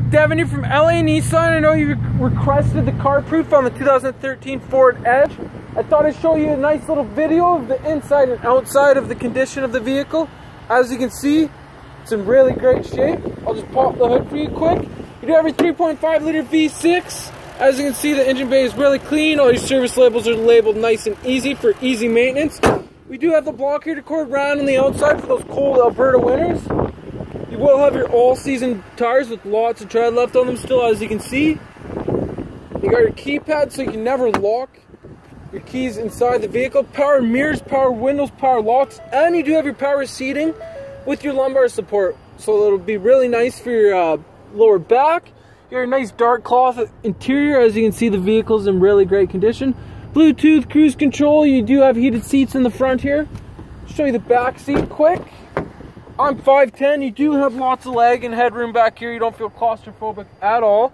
Devin here from LA Nissan. I know you requested the CarProof on the 2013 Ford Edge. I thought I'd show you a nice little video of the inside and outside of the condition of the vehicle. As you can see, it's in really great shape. I'll just pop the hood for you quick. You do have your 3.5 liter V6. As you can see, the engine bay is really clean. All your service labels are labeled nice and easy for easy maintenance. We do have the block heater cord round on the outside for those cold Alberta winters. You will have your all-season tires with lots of tread left on them still, as you can see. You got your keypad so you can never lock your keys inside the vehicle, power mirrors, power windows, power locks, and you do have your power seating with your lumbar support. So it'll be really nice for your uh, lower back. You got your nice dark cloth interior, as you can see the vehicle's in really great condition. Bluetooth cruise control, you do have heated seats in the front here. Show you the back seat quick. I'm 5'10", you do have lots of leg and headroom back here. You don't feel claustrophobic at all.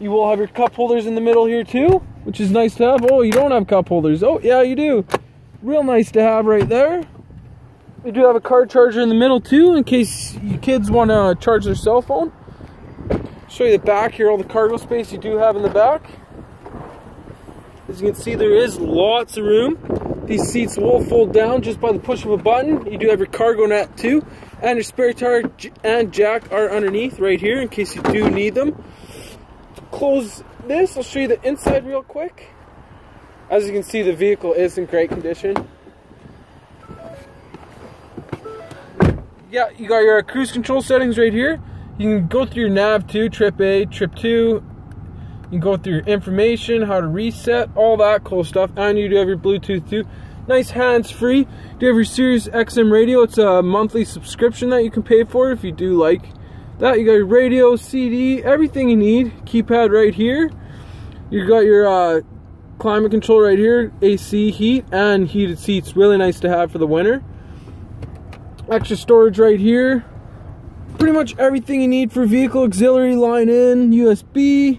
You will have your cup holders in the middle here too, which is nice to have. Oh, you don't have cup holders. Oh, yeah, you do. Real nice to have right there. We do have a car charger in the middle too, in case you kids want to charge their cell phone. Show you the back here, all the cargo space you do have in the back. As you can see, there is lots of room. These seats will fold down just by the push of a button. You do have your cargo net too, and your spare tire and jack are underneath right here in case you do need them close this, I'll show you the inside real quick. As you can see, the vehicle is in great condition. Yeah, you got your cruise control settings right here. You can go through your nav too, trip A, trip 2. You can go through your information, how to reset, all that cool stuff. And you do have your Bluetooth too. Nice hands-free. You do have your Sirius XM radio. It's a monthly subscription that you can pay for if you do like that you got your radio CD everything you need keypad right here you got your uh, climate control right here AC heat and heated seats really nice to have for the winter extra storage right here pretty much everything you need for vehicle auxiliary line in USB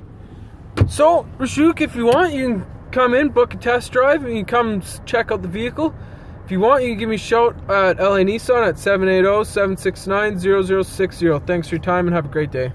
so Rashuk if you want you can come in book a test drive and you can come check out the vehicle if you want, you can give me a shout at LA Nissan at 780-769-0060. Thanks for your time and have a great day.